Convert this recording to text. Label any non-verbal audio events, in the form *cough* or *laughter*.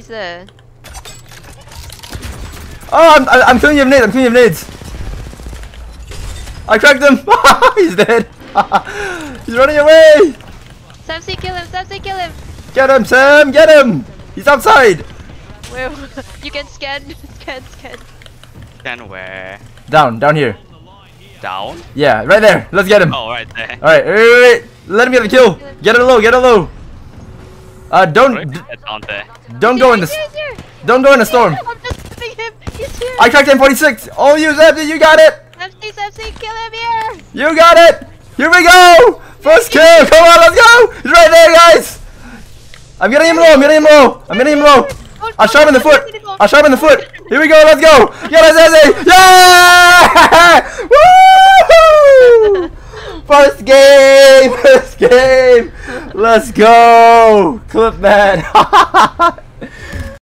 He's there. Oh, I'm, I'm, I'm killing him nades. I'm killing him nades. I cracked him. *laughs* He's dead. *laughs* He's running away. Samsy, kill him! Samsy, kill him! Get him, Sam. Get him. He's outside. Where? *laughs* you can scan, scan, scan. Then where? Down, down here. Down? Yeah, right there. Let's get him. Oh, right there. All right, wait, wait, wait. Let him get the kill. Get it low. Get it low. Uh, don't d- there, down there. don't go in the He's s- here, he's here. don't go in the storm. I'm just hitting him. He's here. I cracked M46. All you, Zebzy, you got it. Samsy, Samsy, kill him here. You got it. Here we go. First kill. Come on, let's go. He's right there, guys. I'm getting him low. I'm getting him low. I'm getting him low. I shot him in the foot. let him go. I shot him in the foot. Here we go. Let's go. Get it, Zezzy. Yeah! First game. *laughs* First game. Let's go. Clip man. *laughs*